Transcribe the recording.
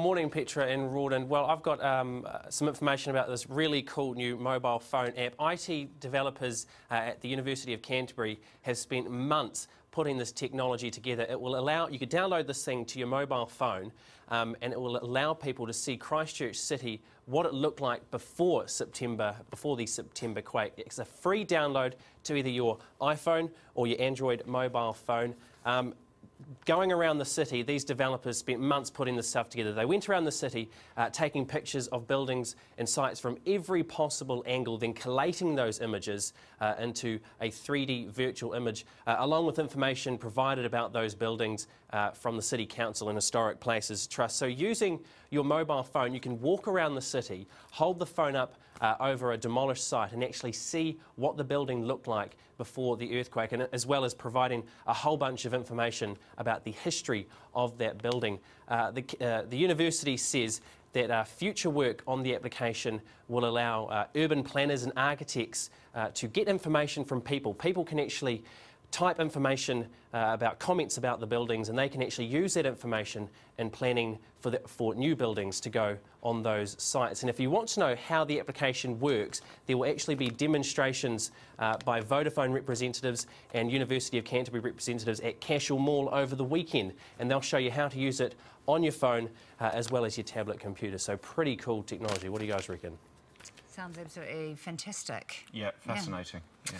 morning, Petra and Rawdon. Well, I've got um, uh, some information about this really cool new mobile phone app. IT developers uh, at the University of Canterbury have spent months putting this technology together. It will allow you could download this thing to your mobile phone, um, and it will allow people to see Christchurch City what it looked like before September, before the September quake. It's a free download to either your iPhone or your Android mobile phone. Um, going around the city, these developers spent months putting this stuff together. They went around the city uh, taking pictures of buildings and sites from every possible angle, then collating those images uh, into a 3D virtual image, uh, along with information provided about those buildings uh, from the City Council and Historic Places Trust. So using your mobile phone, you can walk around the city, hold the phone up uh, over a demolished site and actually see what the building looked like before the earthquake, and as well as providing a whole bunch of information about the history of that building. Uh, the, uh, the university says that uh, future work on the application will allow uh, urban planners and architects uh, to get information from people. People can actually type information uh, about comments about the buildings and they can actually use that information in planning for, the, for new buildings to go on those sites. And if you want to know how the application works, there will actually be demonstrations uh, by Vodafone representatives and University of Canterbury representatives at Cashel Mall over the weekend and they'll show you how to use it on your phone uh, as well as your tablet computer. So pretty cool technology. What do you guys reckon? Sounds absolutely fantastic. Yeah, fascinating. Yeah. yeah.